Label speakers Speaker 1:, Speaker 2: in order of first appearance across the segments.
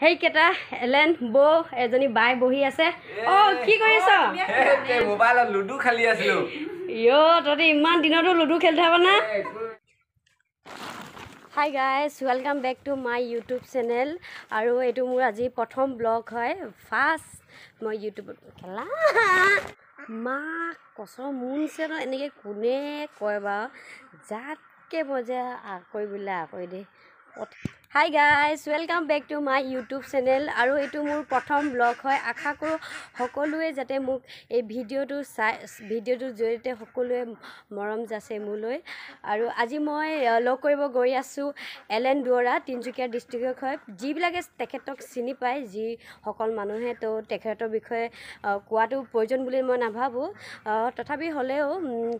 Speaker 1: সেইকেইটা এলেন বৌ এজনী বাই বহি আছে। অ কি কৰিছ
Speaker 2: মোবাইলত লুডু খেলি আছিলো।
Speaker 1: ইঅ' তহঁতে ইমান দিনতো লুডু খেলি থাক না? Hi guys welcome back to my YouTube channel আৰু এইটো মোৰ আজি প্ৰথম ব্লগ হয়। ফাৰ্ষ্ট মই ইউটিউবত খেলা। মা কচৰ মোৰ নিচিনা এনেকৈ কোনে কয় বাৰু? যাতকৈ মই যে আকৈ বোলে আকৈ দেই hi guys welcome back to my YouTube channel আৰু এইটো মোৰ প্ৰথম ব্লগ হয়। আশা কৰোঁ সকলোৱে যাতে মোক এই ভিডিঅ'টো চাই ভিডিঅ'টোৰ জৰিয়তে সকলোৱে মৰম যাচে মোলৈ। আৰু আজি মই লগ কৰিব গৈ আছোঁ এল এন দুৱৰা তিনিচুকীয়া ডিষ্ট্ৰিক্টৰ হয়। যিবিলাকে তেখেতক চিনি পায় যিসকল মানুহে তো তেখেতৰ বিষয়ে কোৱাটো প্ৰয়োজন বুলি মই নাভাবোঁ। তথাপি হ'লেও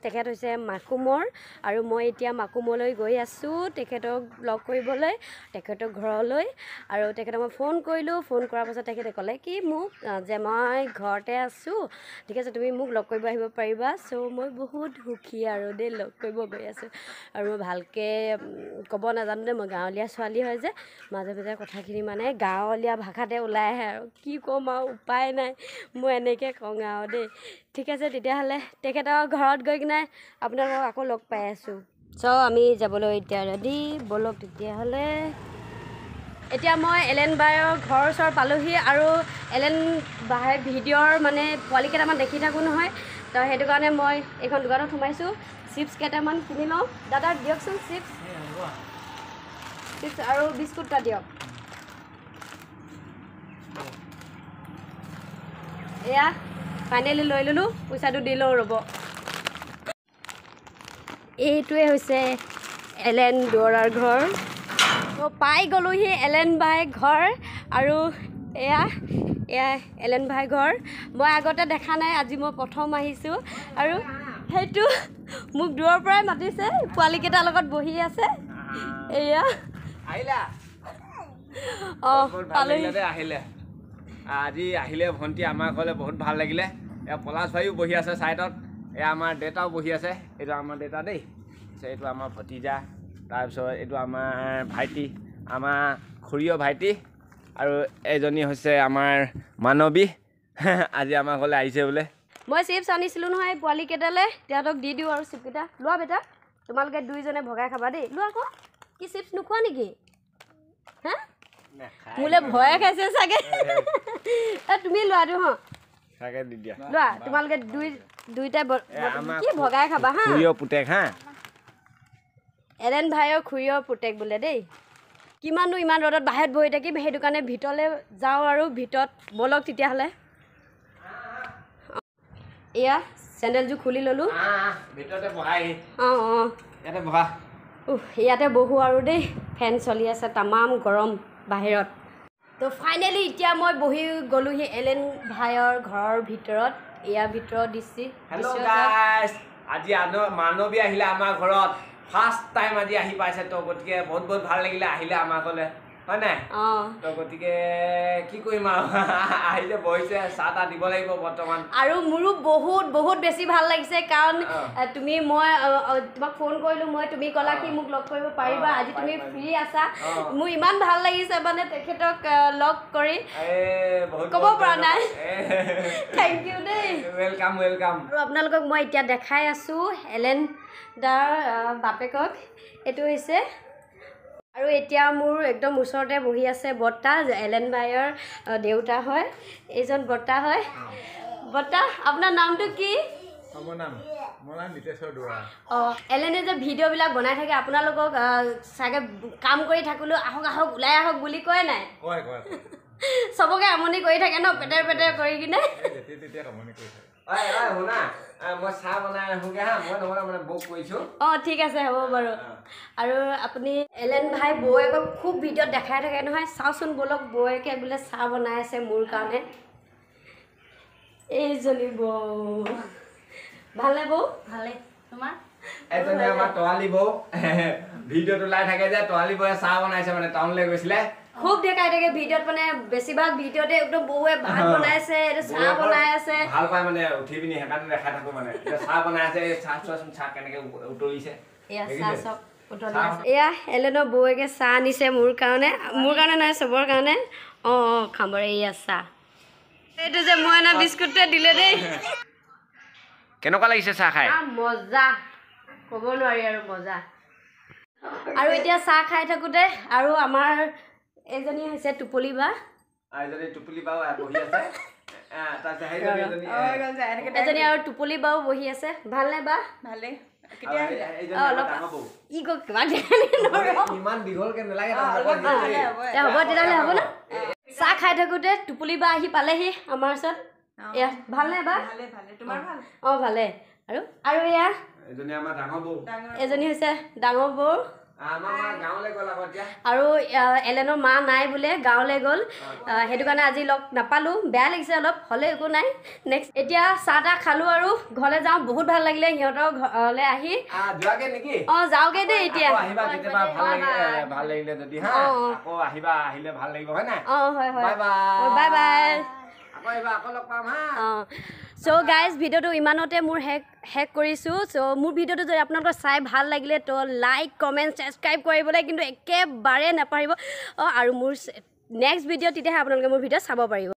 Speaker 1: তেখেত হৈছে মাকুমৰ। আৰু মই এতিয়া মাকুমলৈ গৈ আছোঁ তেখেতক লগ কৰিবলৈ। তেখেতৰ ঘৰলৈ আৰু তেখেতক মই ফোন কৰিলোঁ। ফোন কৰাৰ পাছত তেখেতে ক'লে কি মোক যে মই ঘৰতে আছোঁ। ঠিক আছে তুমি মোক লগ কৰিব আহিব পাৰিবা। চ' মই বহুত সুখী আৰু দেই লগ কৰিব গৈ আছোঁ। আৰু মই ভালকৈ ক'ব নাজানো দেই মই গাঁৱলীয়া ছোৱালী হয় যে মাজে মাজে কথাখিনি মানে গাঁৱলীয়া ভাষাতে ওলাই আহে আৰু। কি ক'ম আৰু উপায় নাই মই এনেকৈ কওঁ আৰু দেই। ঠিক আছে তেতিয়াহ'লে তেখেতৰ ঘৰত গৈ কিনে আপোনালোকক আকৌ লগ পাই আছোঁ। চ' আমি যাবলৈ এতিয়া ৰেডি ব'লক তেতিয়াহ'লে। এতিয়া মই এলেন বায়ৰ ঘৰৰ ওচৰ পালোহি আৰু এলেন বাই ভিডিঅ'ৰ মানে পোৱালি কেইটামান দেখি থাকোঁ নহয়। তো সেইটো কাৰণে মই এইখন দোকানত সোমাইছোঁ। চিপছ কেইটামান কিনি লওঁ। দাদা দিয়কচোন চিপছ। চিপছ আৰু বিস্কুট এটা দিয়ক। এয়া ফাইনেলি লৈ ল'লোঁ। পইচাটো দি লওঁ ৰ'ব। এইটোৱে হৈছে এলেন দুৱৰাৰ ঘৰ। তো পাই গ'লোহি এলেন বাই ঘৰ আৰু এয়া এয়া এলেন ভাই ঘৰ। মই আগতে দেখা নাই আজি মই প্ৰথম আহিছোঁ। আৰু সেইটো মোক দূৰৰ পৰাই মাতিছে পোৱালিকেইটাৰ লগত বহি আছে। এয়া।
Speaker 2: আহিলা?
Speaker 1: অঁ পালোহি।
Speaker 2: আহিলে। আজি আহিলে ভণ্টি আমাৰ ঘৰলৈ বহুত ভাল লাগিলে। এয়া পলাশ ভাইও বহি আছে ছাইডত। এয়া আমাৰ দেউতাও বহি আছে এইটো আমাৰ দেউতা দেই। এইটো আমাৰ ভতিজা তাৰপিছত এইটো আমাৰ ভাইটি আমাৰ খুৰীয় ভাইটি আৰু এইজনী হৈছে আমাৰ মানৱী। আজি আমাৰ ঘৰলৈ আহিছে বোলে।
Speaker 1: মই চিপছ আনিছিলোঁ নহয় পোৱালিকেইটালৈ তেহঁতক দি দিওঁ আৰু চিপকেইটা লোৱা বেটা তোমালোকে দুইজনে ভগাই খাবা দেই। লোৱা আকৌ কি চিপছ নোখোৱা নেকি? হা? মোলৈ ভয়ে খাইছে চাগে। তুমি লোৱাটো হ।
Speaker 2: চাগে দি দিয়া।
Speaker 1: লোৱা তোমালোকে দুই দুইটাই কি ভগাই খাবা হা?
Speaker 2: খুৰীয় পুতেক হা।
Speaker 1: এলেন ভাইৰ খুৰীৰ পুতেক বোলে দেই। কিমাননো ইমান ৰ'দত বাহিৰত বহি থাকিম সেইটো কাৰণে ভিতৰলৈ যাওঁ আৰু ভিতৰত ব'লক তেতিয়াহ'লে। এয়া চেণ্ডেলযোৰ খুলি ল'লোঁ।
Speaker 2: আহ, ভিতৰতে বহাই
Speaker 1: অঁ অঁ।
Speaker 2: ইয়াতে বহা।
Speaker 1: উহ, ইয়াতে বহোঁ আৰু দেই। ফেন চলি আছে তামাম গৰম বাহিৰত। তো ফাইনেলি এতিয়া মই বহি গ'লোহি এলেন ভাইৰ ঘৰৰ ভিতৰত ইয়াৰ ভিতৰত দৃষ্টি।
Speaker 2: হেল্ল' গাইজ আজি আন- মানৱী আহিলে আমাৰ ঘৰত। ফাৰ্ষ্ট টাইম আজি আহি পাইছে তো গতিকে বহুত বহুত ভাল লাগিলে আহিলে আমাৰ ঘৰলৈ। হয় নাই
Speaker 1: অঁ।
Speaker 2: তো গতিকে কি কৰিম আৰু? আহিলে বহিছে চাহ তাহ দিব লাগিব বৰ্তমান।
Speaker 1: আৰু মোৰো বহুত বহুত বেছি ভাল লাগিছে কাৰণ তুমি মই তোমাক ফোন কৰিলোঁ মই তুমি ক'লা কি মোক লগ কৰিব পাৰিবা আজি তুমি ফ্ৰী আছা। মোৰ ইমান ভাল লাগিছে মানে তেখেতক লগ কৰি। ক'ব পৰা নাই। থেংক ইউ দেই।
Speaker 2: ৱেলকাম ৱেলকাম
Speaker 1: আৰু আপোনালোকক মই এতিয়া দেখাই আছোঁ এলেন দাৰ বাপেকক। এইটো হৈছে আৰু এতিয়া মোৰ একদম ওচৰতে বহি আছে বৰ্তা এলেন আহ, দেউতা হয়। এইজন বৰ্তা হয়। বৰ্তা আপোনাৰ নামটো কি?
Speaker 3: মোৰ নাম মোৰ নাম নিতেশ্বৰ দুৱৰা
Speaker 1: অঁ এলেনে যে ভিডিঅ'বিলাক বনাই থাকে আপোনালোকক চাগে কাম কৰি থাকিলেও আহক আহক ওলাই আহক বুলি কয় নাই?
Speaker 3: কয় কয়।
Speaker 1: চবকে আমনি কৰি থাকে ন পেটেৰ পেটেৰ কৰি কিনে। অঁ ঠিক আছে হ'ব বাৰু। আৰু আপুনি এলেন ভাই বৌয়েকক খুব ভিডিঅ'ত দেখাই থাকে নহয়। চাওচোন ব'লক বৌয়েকে বোলে চাহ বনাই আছে মোৰ কাৰণে। এইজনী বৌ ভালে বৌ?
Speaker 4: ভালে। তোমাৰ?
Speaker 2: এজনী আমাৰ তৰালি বৌ। ভিডিঅ'ত ওলাই থাকে যে তৰালি বৌয়ে চাহ বনাইছে মানে টাউনলৈ গৈছিলে।
Speaker 1: খুব দেখাই থাকে ভিডিঅ'ত মানে বেছিভাগ ভিডিঅ'তে একদম বৌয়ে ভাত বনাই আছে এইটো চাহ বনাই আছে।
Speaker 2: ভাল পায় মানে উঠি পিনি সেইকাৰণে দেখাই থাকো মানে। চাহ বনাই আছে এই চাহ চোৱাচোন চাহ কেনেকে উ- উতলিছে।
Speaker 1: এয়া এলেনৰ বৌয়েকে চাহ আনিছে মোৰ কাৰণে। মোৰ কাৰণে নাই চবৰ কাৰণে। অঁ অঁ খাম বাৰু এয়া চাহ। এইটো যে মই অনা বিস্কুটটোৱে দিলে দেই।
Speaker 2: কেনেকুৱা লাগিছে চাহ খাই?
Speaker 1: মজা। ক'ব নোৱাৰি আৰু মজা। আৰু এতিয়া চাহ খাই থাকোঁতে আৰু আমাৰ এজনী হৈছে টোপলি বা।
Speaker 2: এজনী
Speaker 1: আৰু টোপলি বাও বহি আছে। ভালনে বা? হ'ব তেতিয়াহ'লে হ'ব ন। চাহ খাই থাকোঁতে টোপলি বা আহি পালেহি আমাৰ ওচৰত। ভালনে বা? অঁ ভালে। আৰু আৰু এয়া
Speaker 2: এজনী আমাৰ ডাঙৰ বৌ।
Speaker 1: এজনী হৈছে ডাঙৰ বৌ। আৰু এলেনৰ মা নাই বোলে গাঁৱলৈ গ'ল। সেইটো কাৰণে আজি লগ নাপালোঁ। বেয়া লাগিছে অলপ হ'লে একো নাই। নেক্সট এতিয়া চাহ তাহ খালোঁ আৰু ঘৰলৈ যাওঁ। বহুত ভাল লাগিলে সিহঁতৰ ঘৰলৈ আহি। অঁ যাওঁগৈ দেই এতিয়া। অঁ,
Speaker 2: হয়
Speaker 1: হয়
Speaker 2: বাই বাই।
Speaker 1: অঁ। চ' গাইজ ভিডিঅ'টো ইমানতে মোৰ শেষ শেষ কৰিছোঁ। চ' মোৰ ভিডিঅ'টো যদি আপোনালোকৰ চাই ভাল লাগিলে তো লাইক কমেণ্ট ছাবস্ক্ৰাইব কৰিবলৈ কিন্তু একেবাৰে নাপাহৰিব। আৰু মোৰ নেক্সট ভিডিঅ' তেতিয়াহে আপোনালোকে মোৰ ভিডিঅ' চাব পাৰিব।